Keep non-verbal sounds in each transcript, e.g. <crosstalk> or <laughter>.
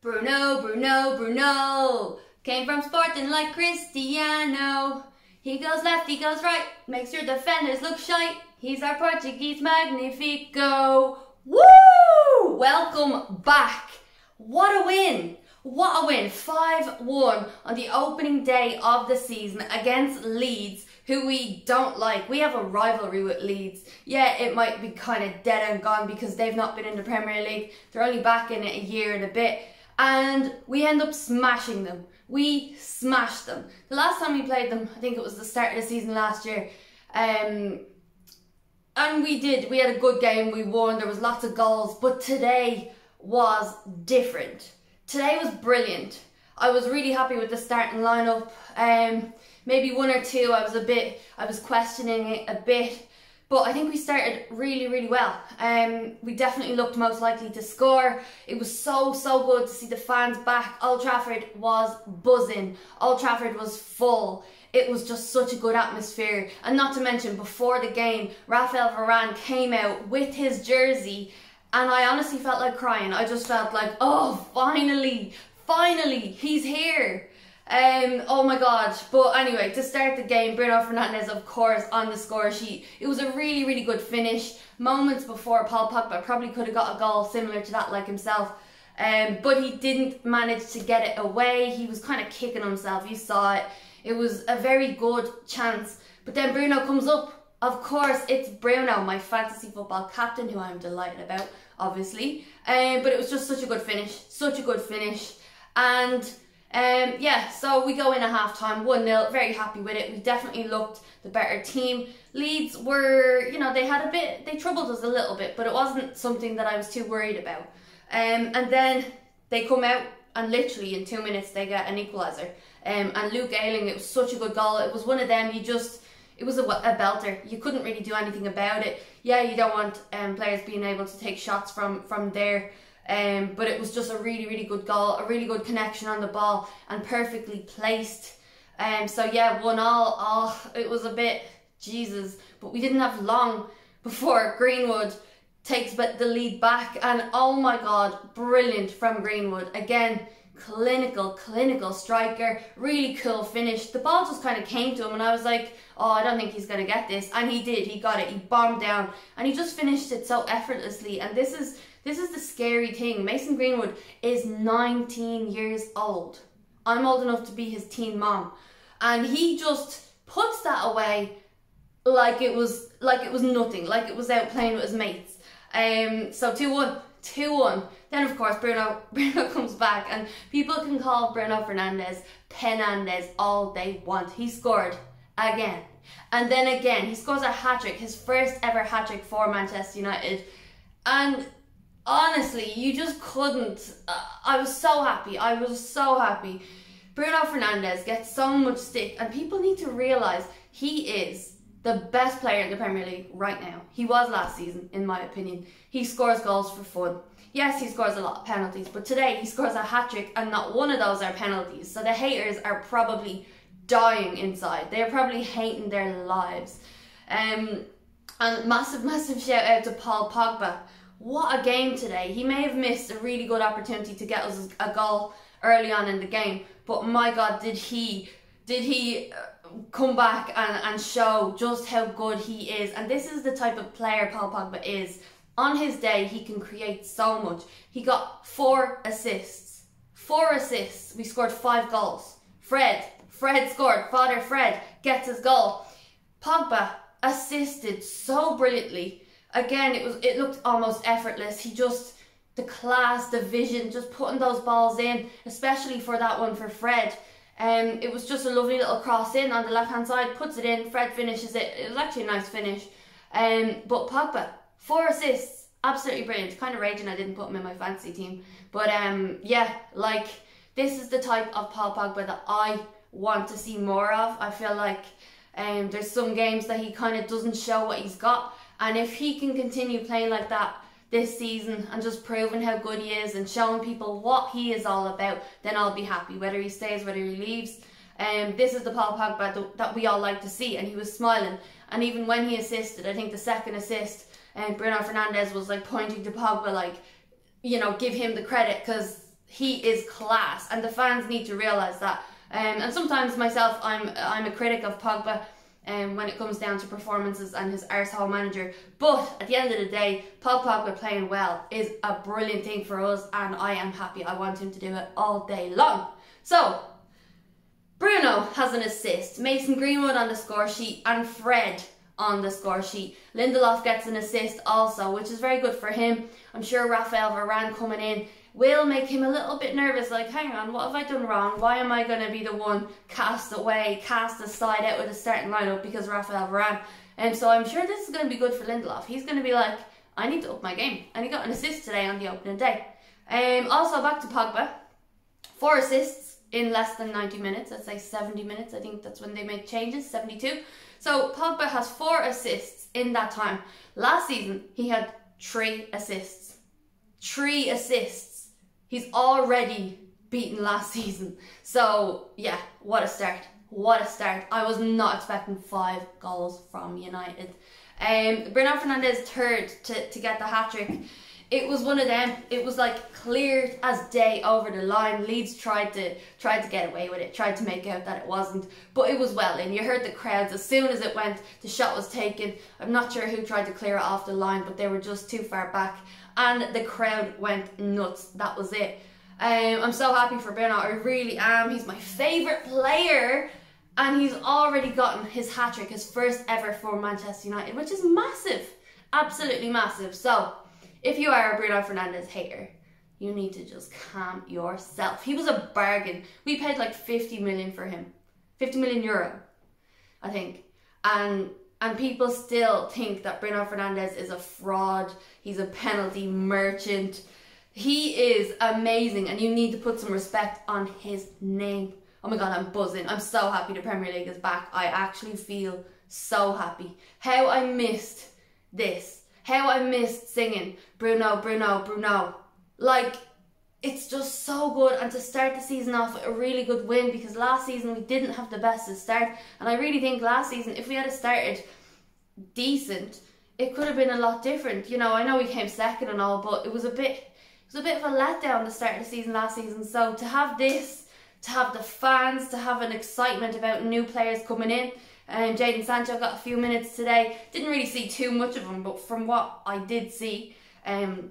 Bruno, Bruno, Bruno. Came from Sporting like Cristiano. He goes left, he goes right, makes your defenders look shy. He's our Portuguese Magnifico. Woo! Welcome back. What a win! What a win! 5 1 on the opening day of the season against Leeds, who we don't like. We have a rivalry with Leeds. Yeah, it might be kind of dead and gone because they've not been in the Premier League. They're only back in it a year and a bit. And we end up smashing them. We smashed them. The last time we played them, I think it was the start of the season last year. Um, and we did. We had a good game. We won. There was lots of goals. But today was different. Today was brilliant. I was really happy with the starting lineup. Um, maybe one or two I was a bit, I was questioning it a bit. But I think we started really, really well. Um, we definitely looked most likely to score. It was so, so good to see the fans back. Old Trafford was buzzing. Old Trafford was full. It was just such a good atmosphere. And not to mention, before the game, Rafael Varane came out with his jersey and I honestly felt like crying. I just felt like, oh, finally, finally, he's here. Um, oh my god. But anyway, to start the game, Bruno Fernandes, of course, on the score sheet. It was a really, really good finish. Moments before Paul Pogba probably could have got a goal similar to that, like himself. Um, but he didn't manage to get it away. He was kind of kicking himself. You saw it. It was a very good chance. But then Bruno comes up. Of course, it's Bruno, my fantasy football captain, who I'm delighted about, obviously. Um, but it was just such a good finish. Such a good finish. And um, yeah, so we go in at half time, 1 0, very happy with it. We definitely looked the better team. Leeds were, you know, they had a bit, they troubled us a little bit, but it wasn't something that I was too worried about. Um, and then they come out, and literally in two minutes they get an equaliser. Um, and Luke Ayling, it was such a good goal. It was one of them, you just, it was a, a belter. You couldn't really do anything about it. Yeah, you don't want um, players being able to take shots from, from there. Um, but it was just a really, really good goal, a really good connection on the ball, and perfectly placed. Um, so yeah, one all. Oh, it was a bit Jesus, but we didn't have long before Greenwood takes but the lead back, and oh my God, brilliant from Greenwood again. Clinical, clinical striker, really cool finish. The ball just kind of came to him, and I was like, "Oh, I don't think he's gonna get this," and he did. He got it. He bombed down, and he just finished it so effortlessly. And this is this is the scary thing. Mason Greenwood is 19 years old. I'm old enough to be his teen mom. And he just puts that away like it was like it was nothing, like it was out playing with his mates. Um so 2-1. 2-1. Then of course Bruno <laughs> Bruno comes back and people can call Bruno Fernandes Penandes all they want. He scored again. And then again, he scores a hat trick, his first ever hat trick for Manchester United. And honestly, you just couldn't. Uh, I was so happy. I was so happy. Bruno Fernandes gets so much stick, and people need to realise he is the best player in the Premier League right now. He was last season, in my opinion. He scores goals for fun. Yes, he scores a lot of penalties, but today he scores a hat trick, and not one of those are penalties. So the haters are probably dying inside. They are probably hating their lives. Um, and massive, massive shout out to Paul Pogba what a game today. He may have missed a really good opportunity to get us a goal early on in the game, but my God, did he did he uh, come back and, and show just how good he is? And this is the type of player Paul Pogba is. On his day, he can create so much. He got four assists. Four assists. We scored five goals. Fred, Fred scored. Father Fred gets his goal. Pogba assisted so brilliantly again, it was it looked almost effortless. He just the class, the vision, just putting those balls in, especially for that one for Fred. Um, it was just a lovely little cross in on the left hand side, puts it in. Fred finishes it. It was actually a nice finish. Um, but Pogba, four assists, absolutely brilliant. Kind of raging I didn't put him in my fantasy team, but um, yeah, like this is the type of Paul Pogba that I want to see more of. I feel like um, there's some games that he kind of doesn't show what he's got. And if he can continue playing like that this season and just proving how good he is and showing people what he is all about, then I'll be happy. Whether he stays, whether he leaves. Um, this is the Paul Pogba that we all like to see, and he was smiling. And even when he assisted, I think the second assist, and um, Bruno Fernandes was like pointing to Pogba, like, you know, give him the credit because he is class, and the fans need to realise that. Um, and sometimes myself, I'm I'm a critic of Pogba um, when it comes down to performances and his arsehole manager. But at the end of the day, Paul Pogba playing well is a brilliant thing for us, and I am happy. I want him to do it all day long. So, Bruno has an assist, Mason Greenwood on the score sheet, and Fred on the score sheet. Lindelof gets an assist also, which is very good for him. I'm sure Rafael Varane coming in will make him a little bit nervous like hang on what have I done wrong? Why am I going to be the one cast away cast aside out with a starting lineup because Rafael Varane? And so I'm sure this is going to be good for Lindelof. He's going to be like I need to up my game. And he got an assist today on the opening day. Um, also back to Pogba. Four assists in less than 90 minutes. Let's say 70 minutes. I think that's when they make changes 72 so Pogba has four assists in that time. Last season he had three assists. Three assists He's already beaten last season. So, yeah, what a start. What a start. I was not expecting five goals from United. Um, Bruno Fernandes third to, to get the hat trick. It was one of them. It was like clear as day over the line. Leeds tried to tried to get away with it, tried to make out that it wasn't, but it was well in. You heard the crowds as soon as it went. The shot was taken. I'm not sure who tried to clear it off the line, but they were just too far back and the crowd went nuts. That was it. Um, I'm so happy for Bruno. I really am. He's my favourite player. And he's already gotten his hat trick, his first ever for Manchester United, which is massive. Absolutely massive. So, if you are a Bruno Fernandes hater, you need to just calm yourself. He was a bargain. We paid like 50 million for him. 50 million euro, I think. And and people still think that Bruno Fernandes is a fraud, he's a penalty merchant. He is amazing, and you need to put some respect on his name. Oh my god, I'm buzzing. I'm so happy the Premier League is back. I actually feel so happy. How I missed this. How I missed singing. Bruno, Bruno, Bruno. Like, it's just so good. And to start the season off with a really good win because last season we didn't have the best to start. And I really think last season if we had started decent it could have been a lot different. You know I know we came second and all but it was a bit it was a bit of a letdown the start the season last season. So to have this to have the fans to have an excitement about new players coming in um, Jadon Sancho got a few minutes today didn't really see too much of him but from what I did see um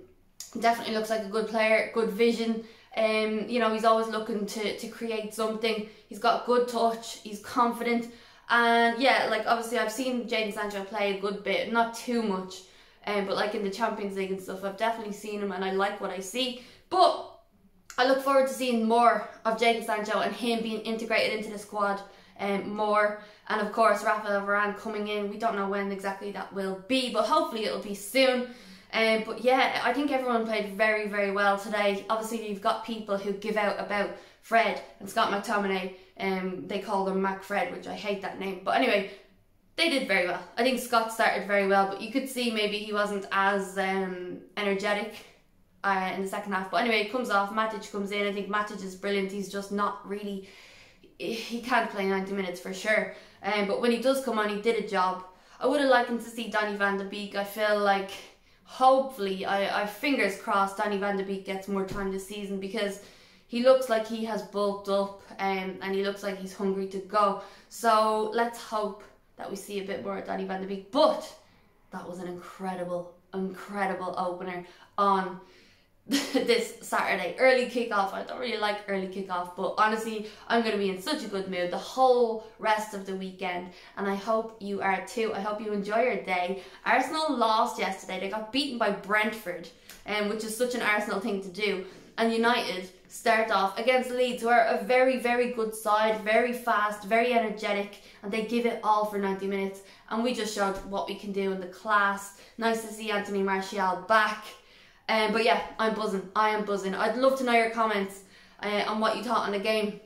definitely looks like a good player, good vision. Um, you know, he's always looking to, to create something. He's got good touch, he's confident. And yeah, like obviously I've seen Jadon Sancho play a good bit, not too much. Um, but like in the Champions League and stuff, I've definitely seen him and I like what I see. But I look forward to seeing more of Jadon Sancho and him being integrated into the squad um, more. And of course, Rafael Varane coming in. We don't know when exactly that will be, but hopefully it'll be soon. Um, but yeah, I think everyone played very, very well today. Obviously, you've got people who give out about Fred and Scott McTominay. Um, they call them Mac Fred, which I hate that name. But anyway, they did very well. I think Scott started very well, but you could see maybe he wasn't as um, energetic uh, in the second half. But anyway, it comes off. Matic comes in. I think Matic is brilliant. He's just not really. He can't play 90 minutes for sure. Um, but when he does come on, he did a job. I would have liked him to see Danny van de Beek. I feel like hopefully, I, I fingers crossed, Danny Van de Beek gets more time this season because he looks like he has bulked up um, and he looks like he's hungry to go. So let's hope that we see a bit more of Danny Van de Beek. But that was an incredible, incredible opener on <laughs> this Saturday. Early kickoff. I don't really like early kickoff, but honestly, I'm going to be in such a good mood the whole rest of the weekend, and I hope you are too. I hope you enjoy your day. Arsenal lost yesterday. They got beaten by Brentford, um, which is such an Arsenal thing to do. And United start off against Leeds, who are a very, very good side, very fast, very energetic, and they give it all for 90 minutes. And we just showed what we can do in the class. Nice to see Anthony Martial back. Um, but yeah, I'm buzzing. I am buzzing. I'd love to know your comments uh, on what you thought on the game.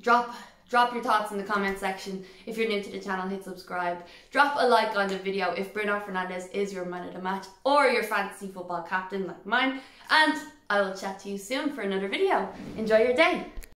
Drop drop your thoughts in the comment section. If you're new to the channel, hit subscribe. Drop a like on the video if Bruno Fernandes is your man of the match or your fantasy football captain like mine. And I will chat to you soon for another video. Enjoy your day.